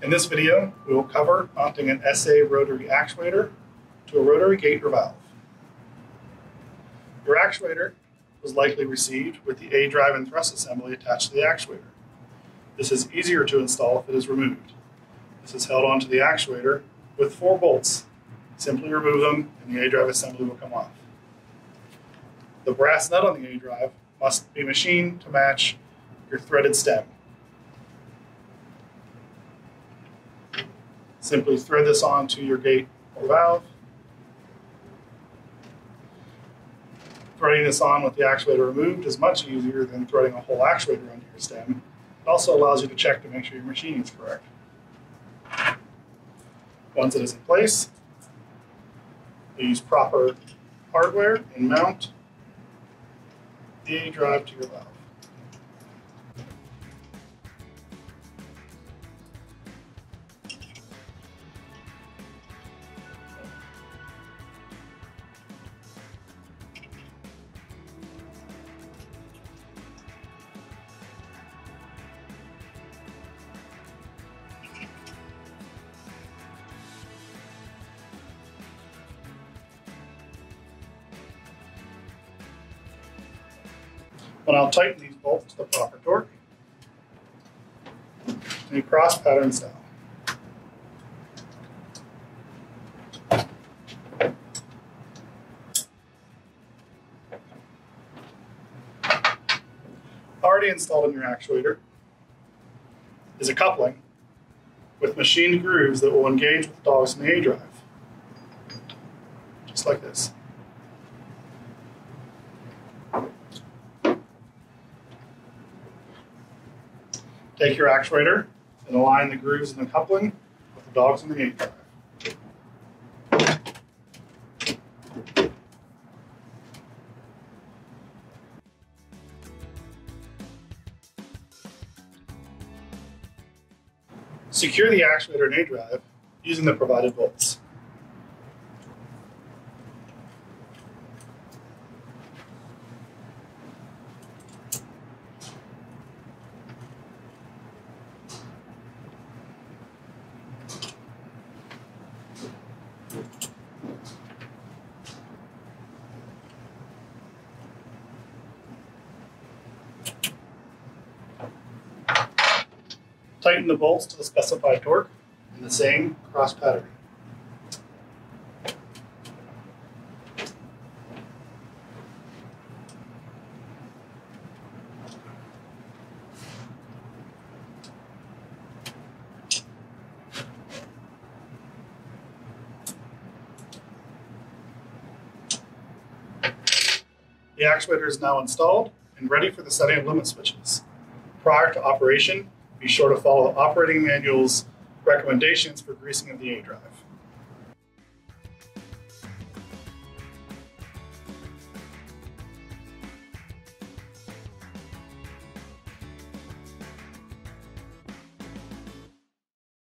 In this video, we will cover mounting an SA rotary actuator to a rotary gate or valve. Your actuator was likely received with the A drive and thrust assembly attached to the actuator. This is easier to install if it is removed. This is held onto the actuator with four bolts. Simply remove them and the A drive assembly will come off. The brass nut on the A drive must be machined to match your threaded stem. Simply thread this onto your gate or valve. Threading this on with the actuator removed is much easier than threading a whole actuator onto your stem. It also allows you to check to make sure your machining is correct. Once it is in place, use proper hardware and mount the drive to your valve. But I'll tighten these bolts to the proper torque and a cross pattern style. Already installed in your actuator is a coupling with machined grooves that will engage with the dogs A drive. Just like this. Take your actuator and align the grooves in the coupling with the dogs in the A drive. Secure the actuator and A drive using the provided bolts. Tighten the bolts to the specified torque in the same cross patterning. The actuator is now installed and ready for the setting of limit switches. Prior to operation, be sure to follow the operating manual's recommendations for greasing of the A drive.